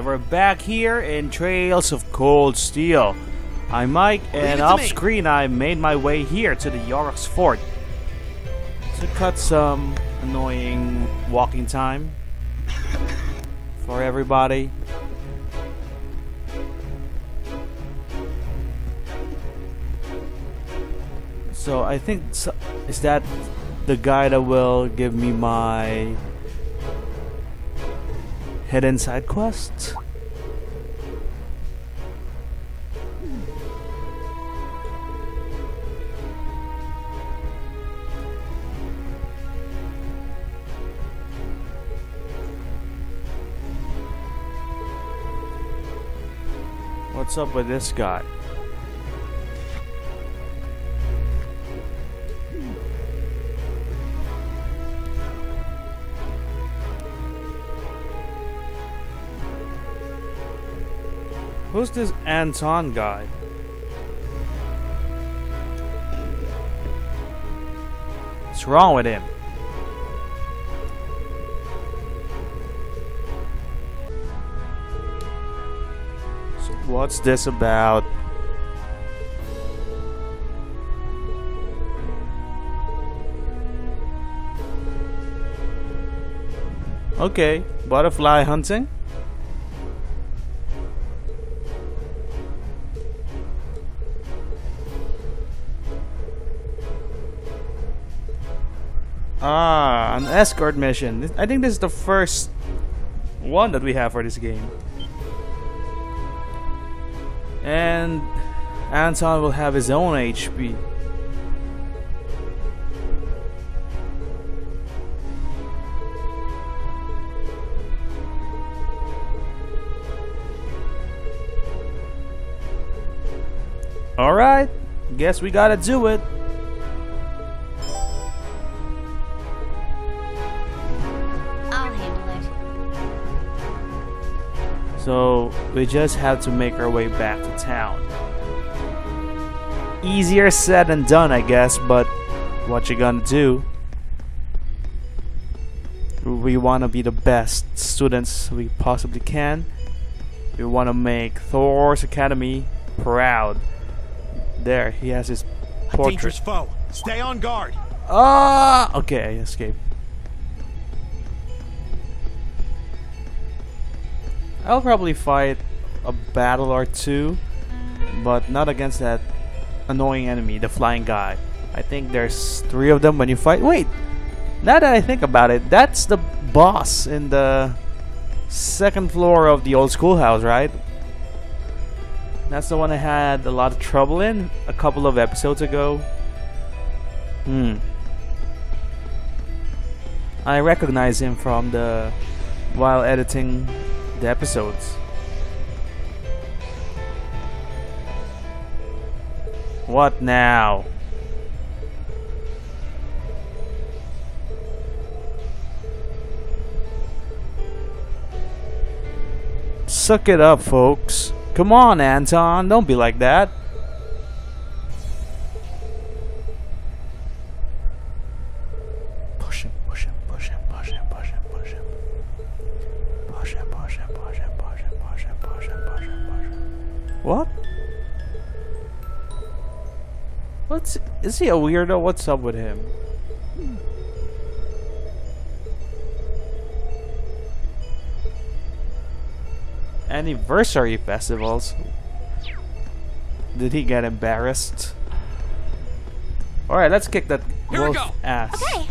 Alright, we're back here in Trails of Cold Steel. I'm Mike, and off screen I made my way here to the Aurochs Fort to cut some annoying walking time for everybody. So I think so, is that the guy that will give me my hidden side quests? What's up with this guy? Who's this Anton guy? What's wrong with him? So what's this about? Okay, butterfly hunting? Ah, an escort mission. I think this is the first one that we have for this game. And Anton will have his own HP. Alright, guess we gotta do it. So we just have to make our way back to town. Easier said than done, I guess, but what you gonna do? We wanna be the best students we possibly can. We wanna make Thor's Academy proud. There, he has his A dangerous foe. Stay on guard. Ah, okay, I escaped. I'll probably fight a battle or two, but not against that annoying enemy, the flying guy. I think there's three of them when you fight. Wait, now that I think about it, that's the boss in the second floor of the old schoolhouse, right? That's the one I had a lot of trouble in a couple of episodes ago. Hmm. I recognize him from the while editing the episodes. What now? Suck it up, folks. Come on, Anton. Don't be like that. He a weirdo? What's up with him? Anniversary festivals. Did he get embarrassed? Alright, let's kick that Here we wolf go. ass. Okay.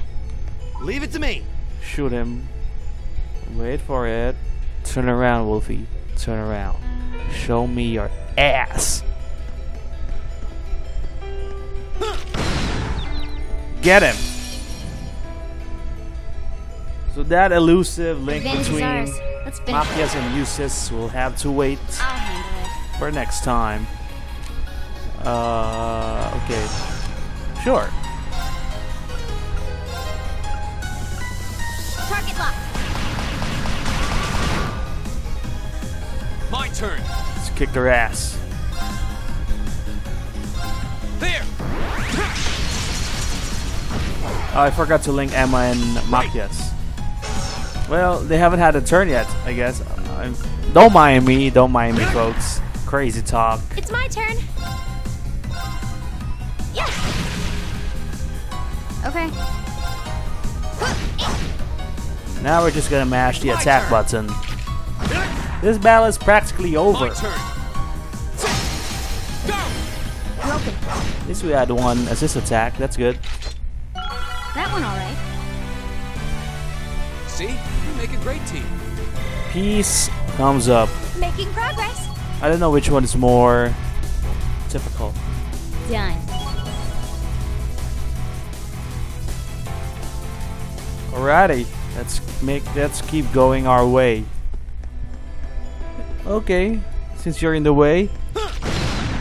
Leave it to me. Shoot him. Wait for it. Turn around, Wolfie. Turn around. Show me your ass. Get him. So that elusive link Advantage is between ours. Let's finish it. Machias and Jusis will have to wait for next time. Uh, okay. Sure. Target locked. My turn. Let's kick their ass. There. Oh, I forgot to link Emma and Machias. Well, they haven't had a turn yet, I guess. I'm, don't mind me. Don't mind me, folks. Crazy talk. It's my turn. Yeah. Okay. Now we're just gonna mash the My attack turn. button. This battle is practically over. My turn. Go! At least we had one assist attack. That's good. That one all right. See? You make a great team. Peace. Thumbs up. Making progress. I don't know which one is more typical. Done. Alrighty, let's make let's keep going our way. Okay, since you're in the way,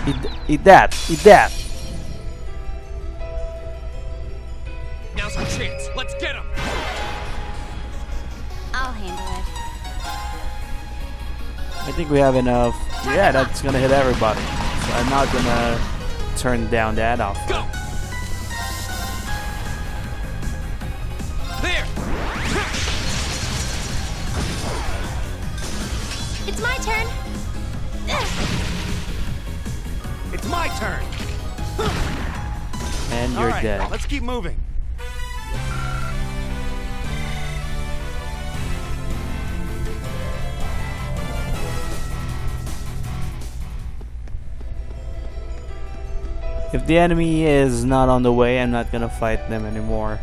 eat, eat that, eat that. Think we have enough. Yeah, that's gonna hit everybody. So I'm not gonna turn down that off. Go! There! It's my turn. It's my turn. And you're right, dead. let's keep moving. If the enemy is not on the way, I'm not gonna fight them anymore.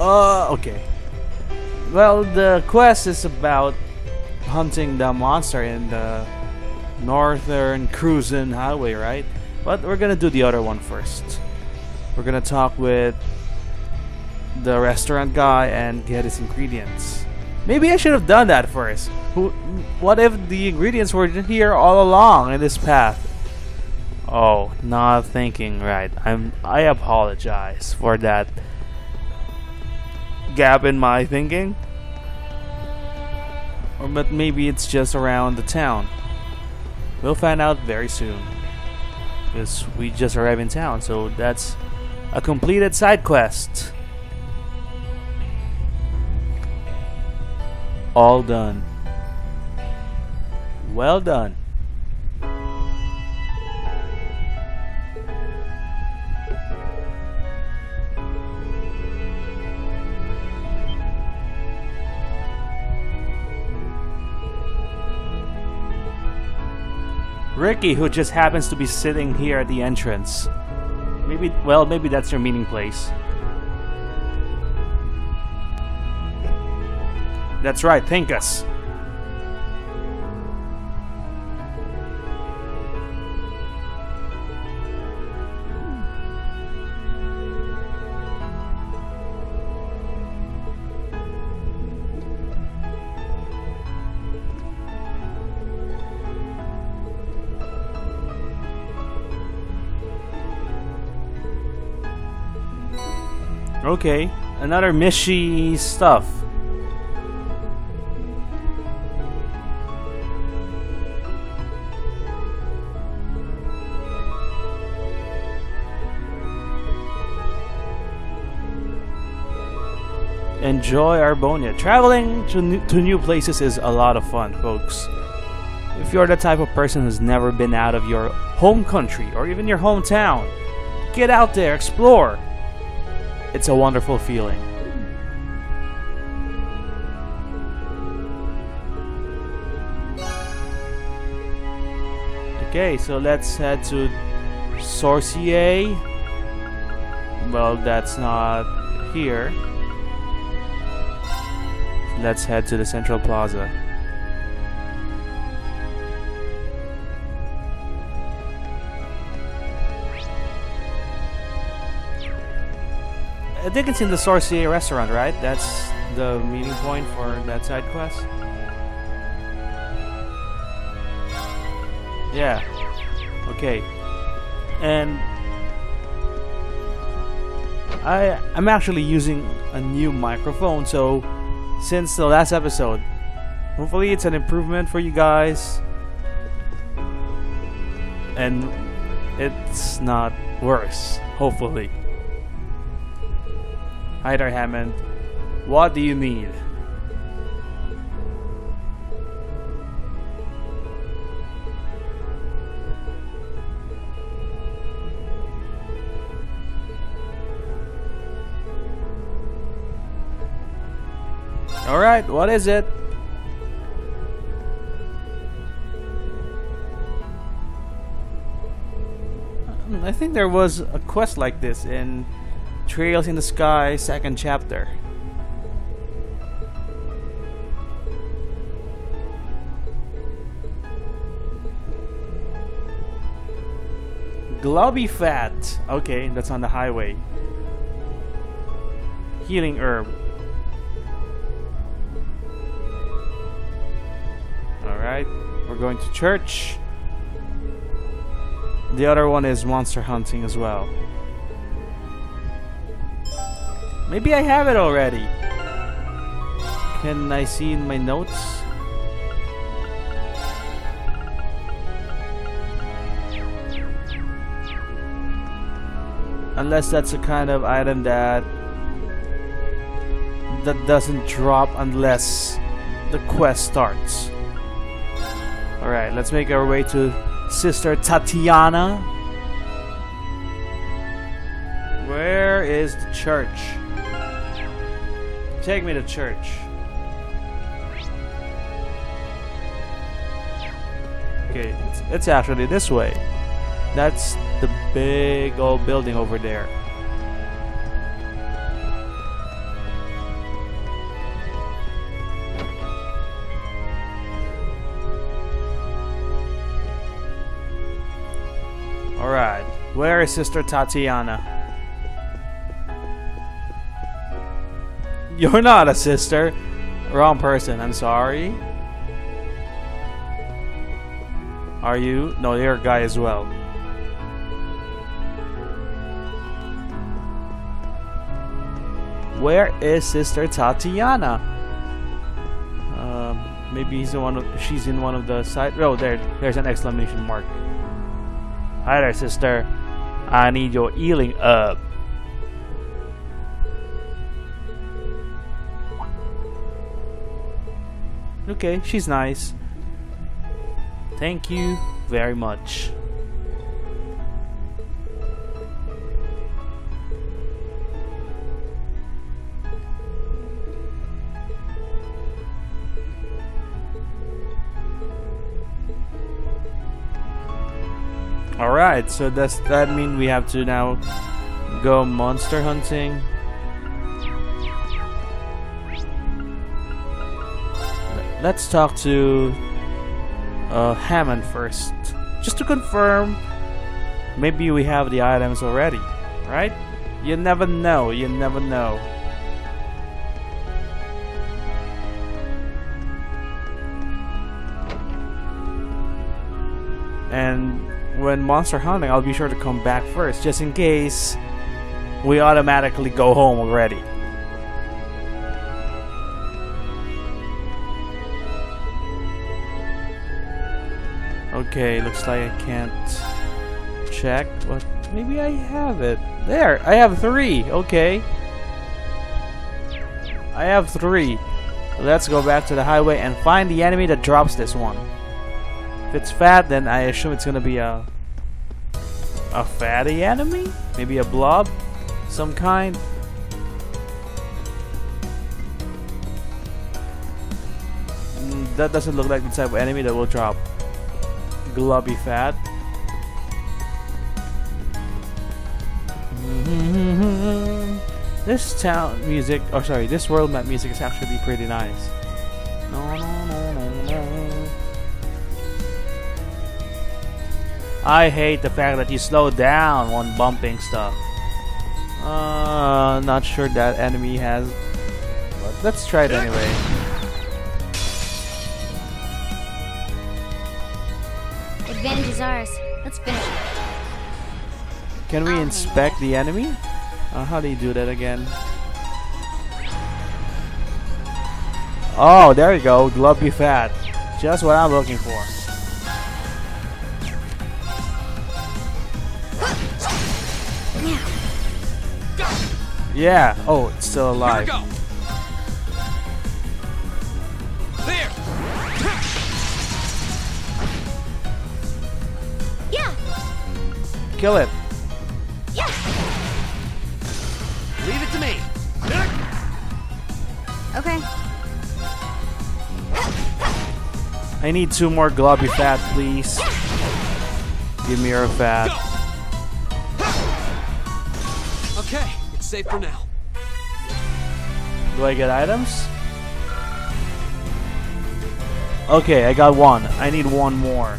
Uh, okay. Well, the quest is about hunting the monster in the Northern Cruising Highway, right? But we're gonna do the other one first. We're gonna talk with the restaurant guy and get his ingredients. Maybe I should have done that first. Who? What if the ingredients were here all along in this path? Oh, not thinking right. I'm. I apologize for that gap in my thinking. Or but maybe it's just around the town. We'll find out very soon. Because we just arrived in town, so that's a completed side quest. All done. Well done. Ricky, who just happens to be sitting here at the entrance. Maybe, well, maybe that's your meeting place. That's right, thank us. Okay, another Mishi stuff. Enjoy Arbonia. Traveling to new, to new places is a lot of fun, folks. If you're the type of person who's never been out of your home country or even your hometown, get out there, explore. It's a wonderful feeling. Okay, so let's head to Sorcier. Well, that's not here. Let's head to the Central Plaza. Uh, I think it's in the Sorcier restaurant, right? That's the meeting point for that side quest. Yeah. Okay. And I I'm actually using a new microphone, so since the last episode, hopefully it's an improvement for you guys. And it's not worse, hopefully. Hi there, Hammond. What do you need? Alright, what is it? Hmm, I think there was a quest like this in Trails in the Sky second chapter. Globby Fat. Okay, that's on the highway. Healing Herb. Alright, we're going to church. The other one is monster hunting as well. Maybe I have it already. Can I see in my notes? Unless that's a kind of item that that doesn't drop unless the quest starts. Alright, let's make our way to Sister Tatiana. Where is the church? Take me to church. Okay, it's, it's actually this way. That's the big old building over there. Where is Sister Tatiana? You're not a sister. Wrong person, I'm sorry. Are you? No, you're a guy as well. Where is Sister Tatiana? Um, maybe he's in one of, she's in one of the side. Oh, there, there's an exclamation mark. Hi there, sister. I need your healing up. Okay, she's nice. Thank you very much. So does that mean we have to now go monster hunting? Let's talk to uh, Hammond first. Just to confirm, maybe we have the items already, right? You never know, you never know. And when monster hunting, I'll be sure to come back first, just in case we automatically go home already. Okay, looks like I can't check, but maybe I have it. There, I have three. Okay. I have three. Let's go back to the highway and find the enemy that drops this one. If it's fat, then I assume it's gonna be a a fatty enemy? Maybe a blob? Some kind? Mm, that doesn't look like the type of enemy that will drop glubby fat. This town music, or sorry, this world map music is actually pretty nice. No, no, no. I hate the fact that you slow down when bumping stuff. Uh, not sure that enemy has. But let's try it anyway. Advantage is ours. Let's finish it. Can we inspect the enemy? Uh, how do you do that again? Oh, there you go. Glubby fat. Just what I'm looking for. Yeah. Oh, it's still Here we alive. go. There. Yeah. Kill it. Yeah. Leave it to me. Okay. I need two more globby fat, please. Give me your fat. Go. Safe for now. Do I get items? Okay, I got one. I need one more.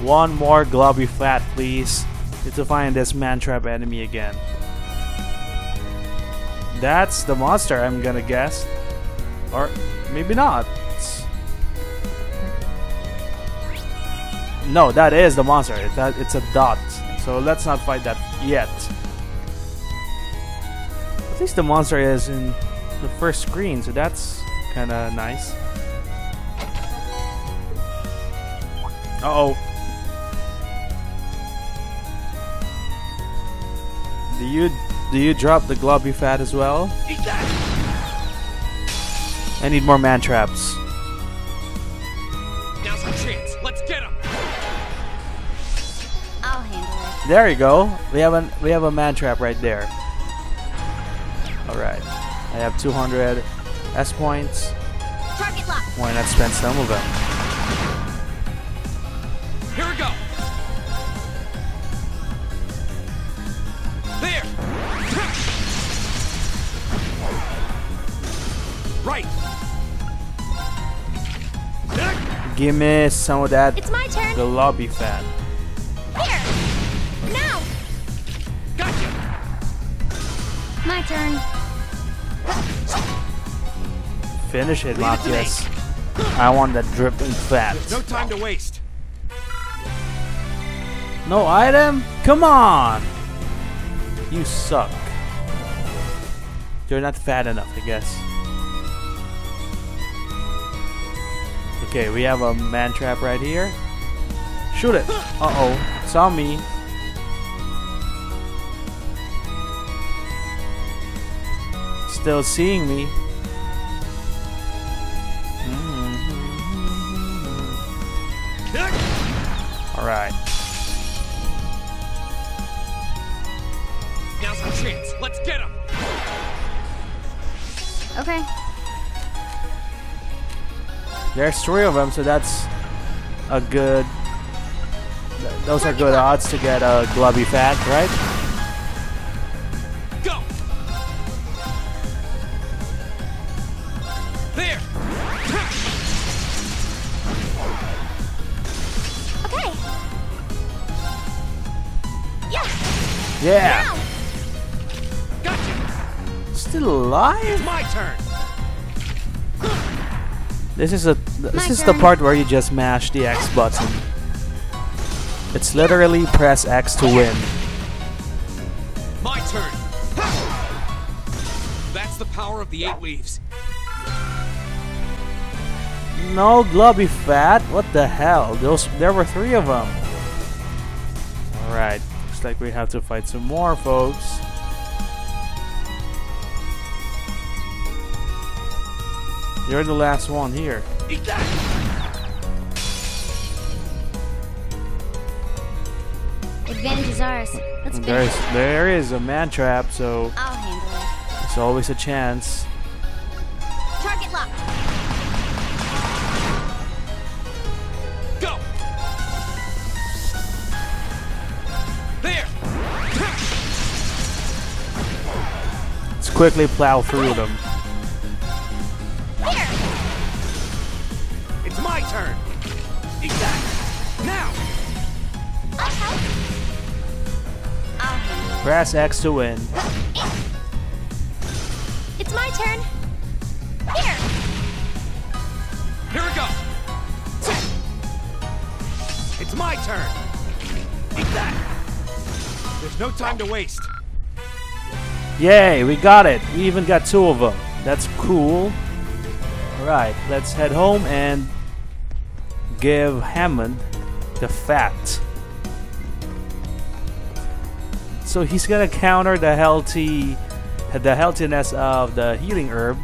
One more globby fat, please. To find this mantrap enemy again. That's the monster, I'm gonna guess. Or maybe not. No, that is the monster. It's a dot. So let's not fight that yet. At least the monster is in the first screen, so that's kind of nice. Uh oh. Do you do you drop the globby fat as well? Eat. I need more man traps. Now's our chance. Let's get him. I'll handle it. There you go. We have a we have a man trap right there. All right. I have 200 S points. Target lock. Why not spend some of them? Here we go. There. Right. Give me some of that It's my turn. The lobby fan. Here. Now. Gotcha. My turn. Finish it, Leave it. Machias. I want that dripping fat. No time to waste. No item? Come on! You suck. You're not fat enough, I guess. Okay, we have a man trap right here. Shoot it! Uh oh, saw me. Still seeing me. Alright. Now's our chance. Let's get him. Okay. There's three of them, so that's a good. Those are good odds to get a glubby fat, right? Alive. It's my turn. This is a. This My is the part where you just mash the X button. It's literally press X to win. My turn. That's the power of the eight leaves. No glubby fat. What the hell? Those there were three of them. All right, looks like we have to fight some more, folks. You're the last one here. Eat that. Advantage is ours. Let's There's, there is a man trap, so I'll handle it. there's always a chance. Target lock. Go. There. Let's quickly plow through them. Turn. Eat that. Now. I'll help. I'll handle Press X to win. It's my turn. Here. Here we go. It's my turn. Eat that. There's no time to waste. Yay, we got it. We even got two of them. That's cool. Alright, let's head home and give Hammond the fat. So he's gonna counter the healthy the healthiness of the healing herb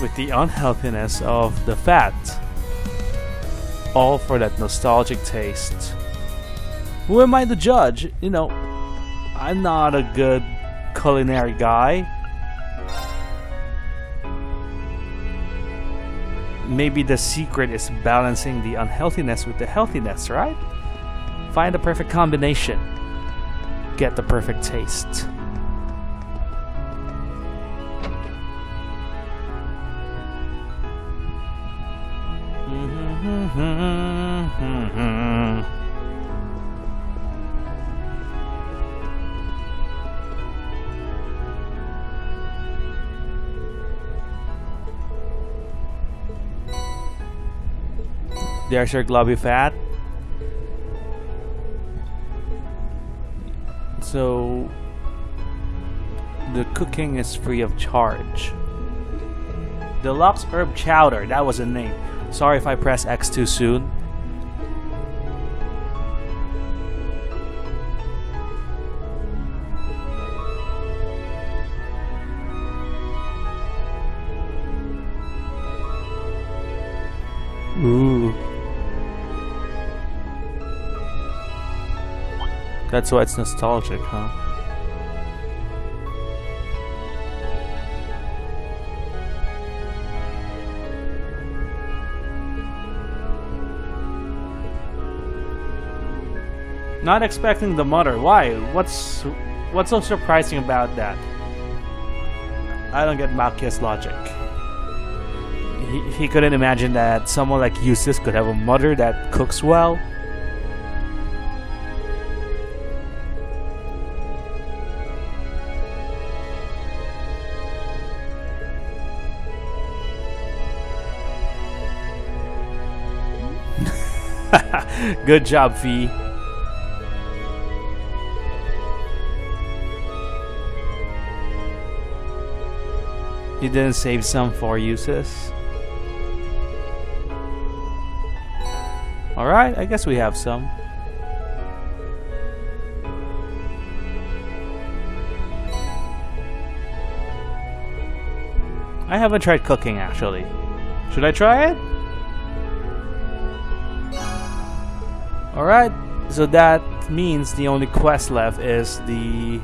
with the unhealthiness of the fat. All for that nostalgic taste. Who am I to judge? You know, I'm not a good culinary guy. Maybe the secret is balancing the unhealthiness with the healthiness, right? Find the perfect combination. Get the perfect taste. There's your globby fat. So the cooking is free of charge. Deluxe herb chowder, that was a name. Sorry if I press X too soon. That's why it's nostalgic, huh? Not expecting the mother. Why? What's what's so surprising about that? I don't get Machias's logic. He, he couldn't imagine that someone like Jusis could have a mother that cooks well. Good job, Fie. You didn't save some for Jusis? Alright, I guess we have some. I haven't tried cooking actually. Should I try it? Alright, so that means the only quest left is the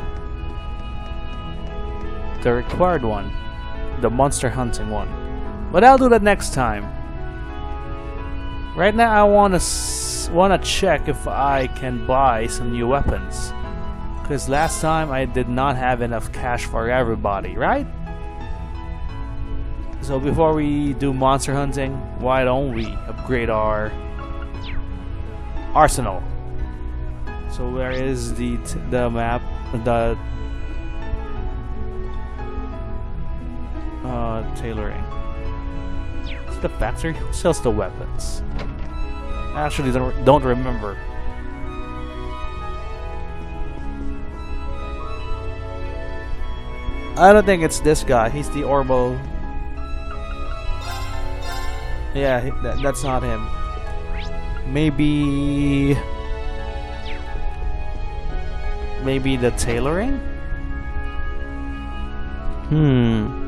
the required one. The monster hunting one. But I'll do that next time. Right now I wanna wanna check if I can buy some new weapons. Cause last time I did not have enough cash for everybody, right? So before we do monster hunting, why don't we upgrade our arsenal? So where is the the map? The uh, tailoring. Is the factory who sells the weapons? I actually don't don't remember. I don't think it's this guy. He's the Orbo yeah, that, that's not him. Maybe... Maybe the tailoring? Hmm.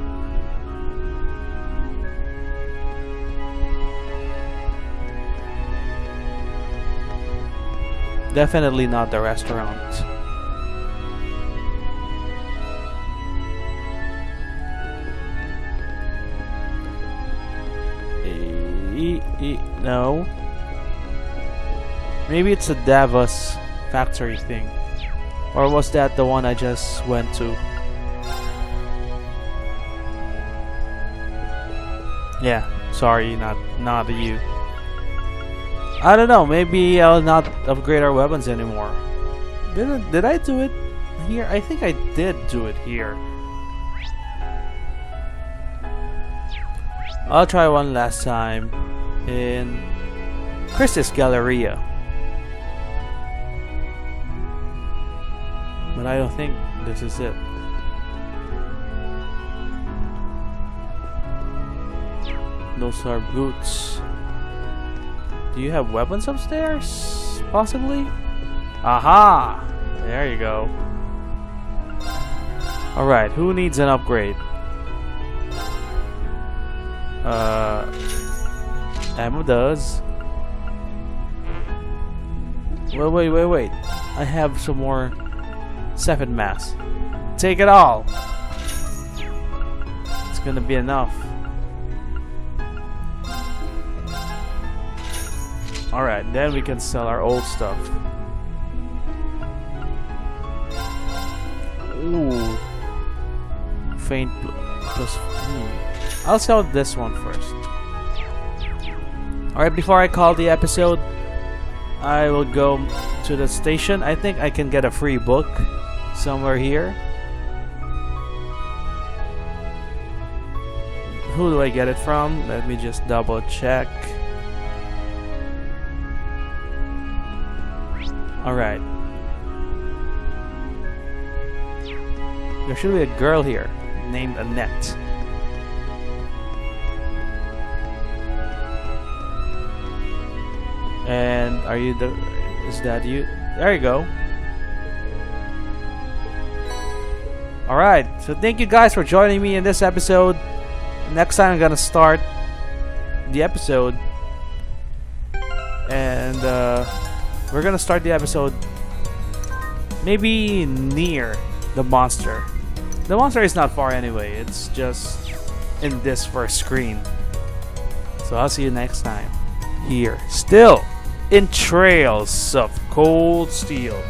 Definitely not the restaurant. E e no. Maybe it's a Davos factory thing. Or was that the one I just went to? Yeah, sorry, not not you. I don't know, maybe I'll not upgrade our weapons anymore. Did I, did I do it here? I think I did do it here. I'll try one last time in Christie's Galleria. But I don't think this is it. Those are boots. Do you have weapons upstairs? Possibly? Aha! There you go. Alright, who needs an upgrade? Uh, Ammo does. Wait, wait, wait, wait. I have some more Sepith mass. Take it all. It's gonna be enough. Alright, then we can sell our old stuff. Ooh. Faint pl- plus. Hmm. I'll sell this one first. Alright, before I call the episode, I will go to the station. I think I can get a free book somewhere here. Who do I get it from? Let me just double check. Alright. There should be a girl here named Annette. And are you the. Is that you? There you go. Alright, so thank you guys for joining me in this episode. Next time I'm gonna start the episode. And uh, we're gonna start the episode maybe near the monster. The monster is not far anyway, it's just in this first screen. So I'll see you next time. Here, still in Trails of Cold Steel.